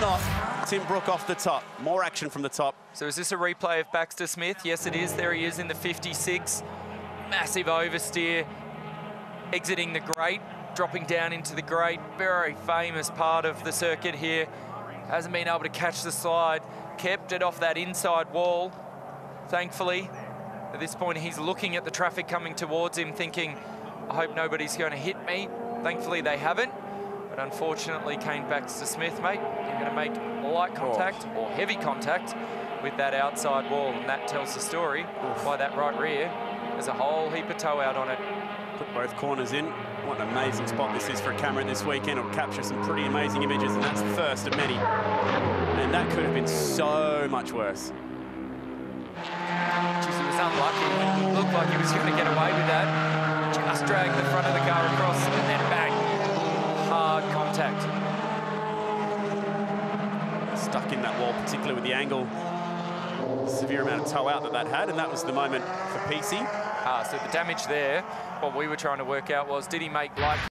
not. Tim Brook off the top. More action from the top. So is this a replay of Baxter Smith? Yes, it is. There he is in the 56. Massive oversteer, exiting the grate, dropping down into the grate. Very famous part of the circuit here. Hasn't been able to catch the slide. Kept it off that inside wall, thankfully. At this point, he's looking at the traffic coming towards him, thinking, I hope nobody's going to hit me. Thankfully, they haven't. But unfortunately, Kane Baxter Smith, mate, you're going to make light oh. contact or heavy contact with that outside wall, and that tells the story by that right rear. There's a whole heap of toe out on it. Put both corners in. What an amazing spot this is for a camera this weekend. It'll capture some pretty amazing images, and that's the first of many. And that could have been so much worse. Jeez, he was unlucky. Looked like he was going to get away with that. Just dragged the front of the Stuck in that wall, particularly with the angle. Severe amount of toe out that that had, and that was the moment for PC. Ah, so the damage there, what we were trying to work out was, did he make light